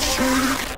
Shut up.